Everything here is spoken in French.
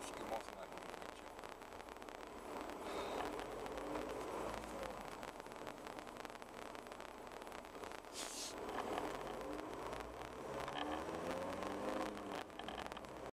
usługi